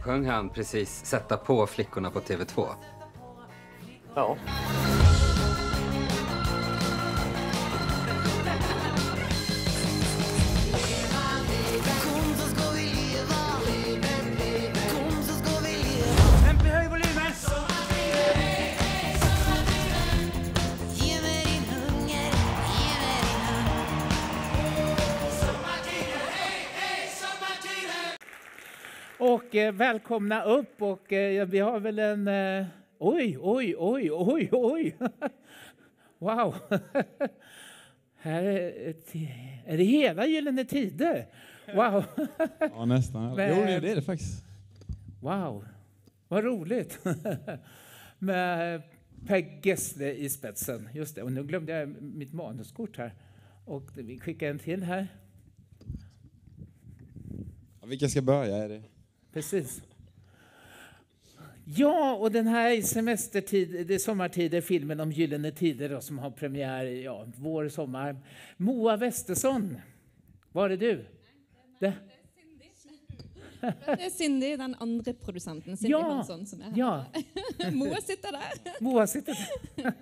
Sjöng han precis Sätta på flickorna på TV2? Ja. Och eh, välkomna upp och eh, vi har väl en... Eh, oj, oj, oj, oj, oj! wow! Här är, ett- är det hela Gyllene Tider? Wow! Ja, nästan. Men- Jo, det är det faktiskt. Wow, vad roligt! Med Per Gessle i spetsen. Just det, och nu glömde jag mitt manuskort här. Och vi skickar en till här. Vilka ska börja? Är det? Precis. Ja, och den här semestertid, det är sommartid är filmen om Gyllene Tider då, som har premiär ja, vår, sommar. Moa Westersson, var är du? Det, Det är Cindy, den andra producenten. Cindy Ja, Hansson som är här. ja, Moa sitter där. Moa sitter där.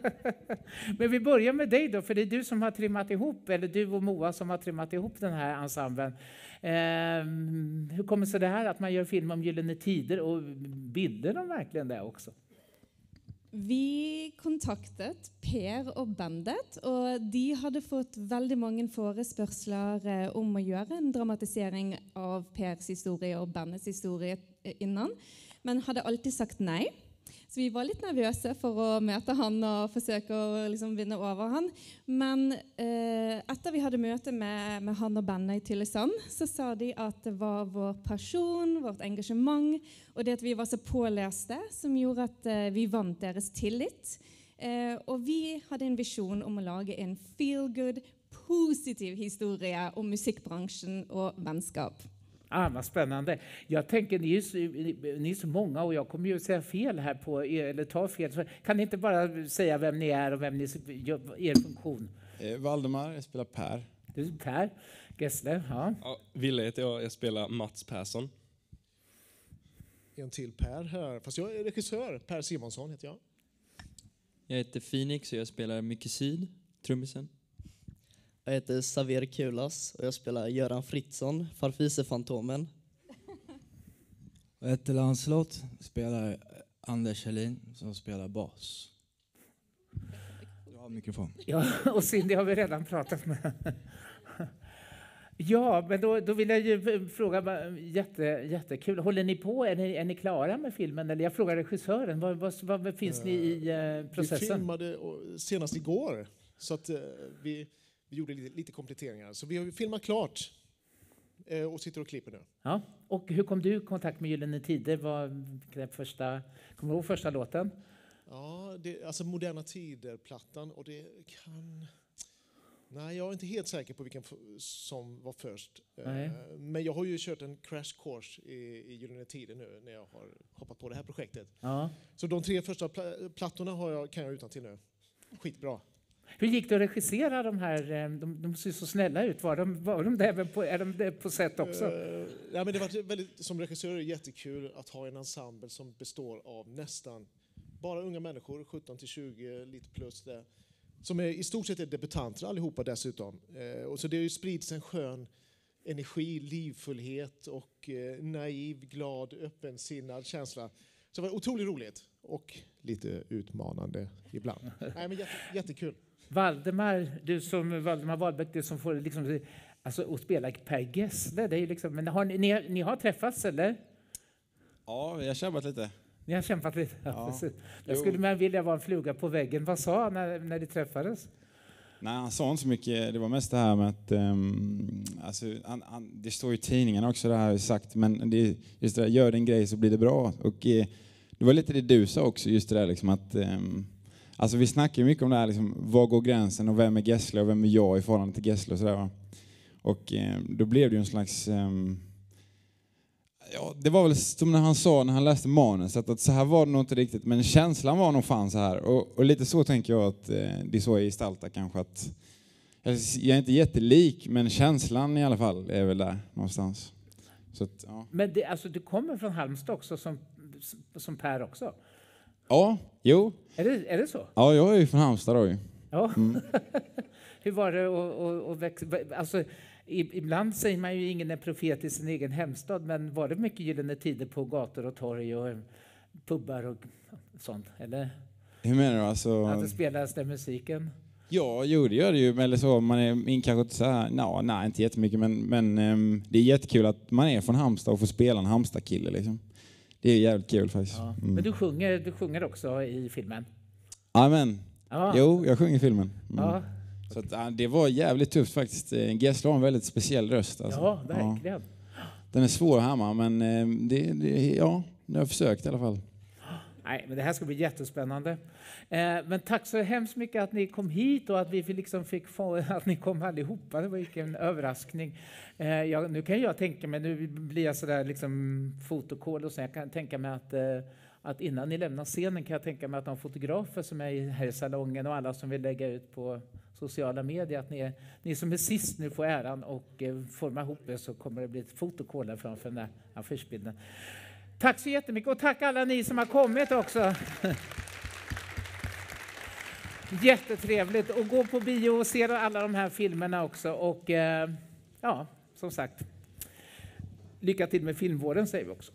Men vi börjar med dig då, för det är du som har trimmat ihop, eller du och Moa som har trimmat ihop den här ensemblen. Ehm, hur kommer sig det här att man gör film om Gyllene Tider och bilder de verkligen det också? Vi kontaktet Per og bandet og de hadde fått veldig mange forespørsler eh, om å gjøre en dramatisering av Pers historie og bandets historie innan, men hadde alltid sagt nei. Så vi var lite nervösa för att möta han och försöka liksom vinna över han. Men eh, efter vi hade möte med, med han och bandet i Tylösand, så sa de att det var vår passion, vårt engagemang och det att vi var så pålästa som gjorde att eh, vi vann deras tillit. Eh, och vi hade en vision om att laga en feel good, positiv historia om musikbranschen och vänskap. Ah, vad spännande. Jag tänker, ni är, så, ni är så många och jag kommer ju säga fel här på er, eller ta fel. Så kan ni inte bara säga vem ni är och vem ni gör, er funktion? Eh, Valdemar, jag spelar Per. Du är Per Gessle, ja. Ja, Ville heter jag, jag spelar Mats Persson. En till Per här. Fast jag är regissör. Per Simonsson heter jag. Jag heter Phoenix och jag spelar Micke Syd, trummisen. Jag heter Xavier Kulas och jag spelar Göran Fritzson, Farfise-fantomen. Jag heter Lancelot, spelar Anders Helin som spelar bas. Du har mikrofon. ja. Och Cindy har vi redan pratat med. Ja, men då, då vill jag ju fråga, jätte, jättekul. Håller ni på? Är ni, är ni klara med filmen? Eller jag frågar regissören, vad, vad, vad finns ni i eh, Vi processen? filmade och- senast igår. Så att eh, vi, vi gjorde lite, lite kompletteringar. Så vi har filmat klart. eh, Och sitter och klipper nu. Ja. Och hur kom du i kontakt med Gyllene Tider? Vad, den första, kommer du ihåg första låten? Ja, det, alltså Moderna Tider-plattan och det kan... Nej, jag är inte helt säker på vilken som var först. Eh, Nej. Men jag har ju kört en crash course i, i Gyllene Tider nu när jag har hoppat på det här projektet. Ja. Så de tre första pla- plattorna har jag, kan jag utan till nu. Skitbra. Hur gick det att regissera de här? Eh, de, de ser så snälla ut. Var de, var de där på, är de där på sätt också? Uh, ja, men det var väldigt, som regissör är det jättekul att ha en ensemble som består av nästan bara unga människor, 17 till 20, lite plus det. Som är, i stort sett är debutanter allihopa dessutom. Uh, och så det har ju spridits en skön energi, livfullhet och uh, naiv, glad, öppensinnad känsla. Så det var otroligt roligt och lite utmanande ibland. Nej, men jätte, jättekul. Valdemar, du som Valdemar Wahlbeck, du som får liksom, alltså, att spela Per Gessle, det är ju liksom, men har ni, ni, ni har träffats eller? Ja, vi har kämpat lite. Ni har kämpat lite? Ja. Ja. Jo. skulle man vilja vara en fluga på väggen. Vad sa han när, när ni träffades? Nej, han sa inte så mycket. Det var mest det här med att... Um, alltså, han, han, det står ju i tidningarna också, det här har sagt. Men det, just det där, gör din grej så blir det bra. Och eh, det var lite det du sa också, just det där liksom att... Um, alltså vi snackar ju mycket om det här, liksom, var går gränsen och vem är Gessle och vem är jag i förhållande till Gessle och sådär. va. Och eh, då blev det ju en slags... Um, Ja, det var väl som när han sa när han läste manuset att så här var det nog inte riktigt, men känslan var nog fan så här. Och, och lite så tänker jag att eh, det är så jag gestaltar kanske att jag är inte jättelik, men känslan i alla fall är väl där någonstans. Så att, ja. Men det, alltså, du kommer från Halmstad också som, som Per också? ja, jo. Är det, är det så? Ja, jag är ju från Halmstad då ju. Ja. Hur var det att, växa... Alltså, ibland säger man ju ingen är profet i sin egen hemstad, men var det mycket gyllene tider på gator och torg och pubbar och sånt? Eller Hur menar du? Alltså, att det spelades den musiken? ja, jo det gör det ju. Eller så, man är in kanske inte så här, no, nej inte jättemycket, men, men ehm, det är jättekul att man är från Halmstad och får spela en Halmstad-kille liksom. Det är jävligt kul faktiskt. Ja. Mm. Men du sjunger, du sjunger också i filmen? Amen. Ja. Jo, jag sjunger i filmen. Mm. Ja, Så att, ja, det var jävligt tufft faktiskt. Eh, Gessle har en väldigt speciell röst. Alltså. ja verkligen. Den är svår att härma, men eh, det, det, ja, jag har försökt i alla fall. Nej, men det här ska bli jättespännande. Eh, men tack så hemskt mycket att ni kom hit och att vi liksom fick få, att ni kom allihopa. Det var vilken överraskning. Eh, jag, nu kan jag tänka mig, nu blir jag sådär liksom fotokål och så, jag kan tänka mig att, eh, att innan ni lämnar scenen kan jag tänka mig att de fotografer som är i- här i salongen och alla som vill lägga ut på sociala medier, att ni, är, ni som är sist nu får äran och eh, forma ihop er så kommer det bli ett fotokoll här framför den där affischbilden. Tack så jättemycket och tack alla ni som har kommit också. Jättetrevligt och gå på bio och se alla de här filmerna också och eh, ja, som sagt. Lycka till med filmvården säger vi också.